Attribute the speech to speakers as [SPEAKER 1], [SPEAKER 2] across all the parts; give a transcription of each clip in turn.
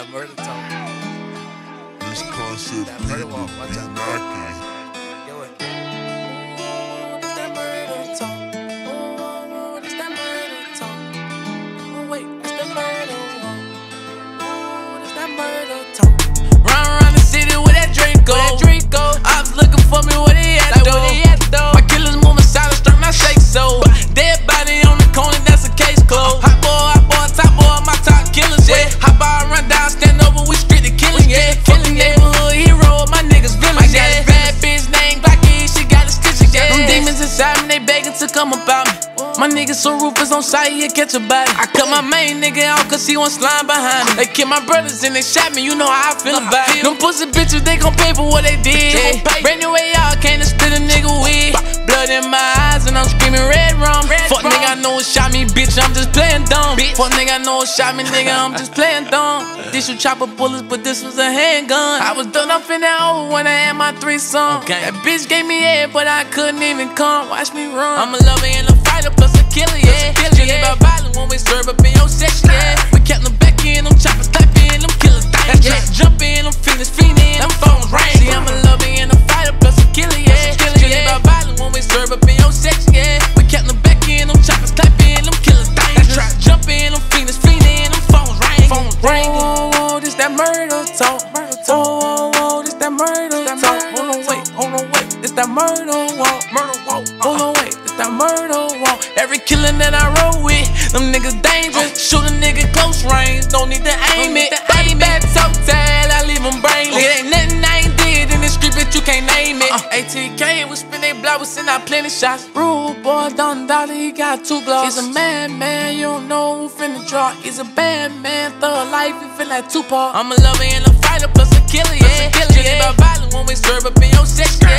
[SPEAKER 1] that murder.
[SPEAKER 2] This concept
[SPEAKER 1] That murder walk, watch out. To come about me. My niggas so ruthless on sight, he'll catch a body. I cut my main nigga out cause he want slime behind me. They killed my brothers and they shot me, you know how I feel about it. Them pussy bitches, they gon' pay for what they did. Brand new way out, can't spit a nigga with. Blood in my eyes and I'm screaming red nigga, I know it shot me, bitch, I'm just playing dumb. Bitch. Fuck nigga, I know it shot me, nigga, I'm just playing dumb. This should chopper bullets, but this was a handgun. I was done up in that hole when I had my threesome. That bitch gave me head, but I couldn't even come. Watch me run. I'm a lover and murder talk. Whoa, whoa, whoa, this that murder talk. Hold on, wait, hold on, wait. This that murder walk, murder walk. Hold on, wait, this that murder walk. Every killing that I roll with, them niggas dangerous. Shoot a nigga close range, don't need to aim it. Block, we send out plenty shots. Rude boy, Don Dada, he got two blocks. He's a man, man, you don't know who finna draw. He's a bad man, thug life, he feel like Tupac. I'm a lover and a fighter, plus a killer, yeah. Killer, yeah. about violence when we serve up in your section,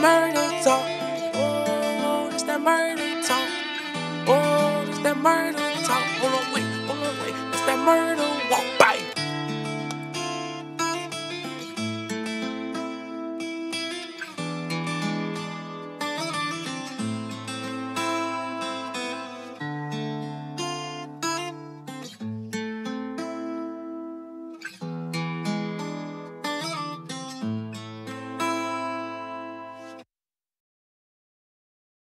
[SPEAKER 1] murder talk. Oh, it's that murder talk. Oh, it's that murder talk. Hold on, wait, hold on, wait. It's that murder walk.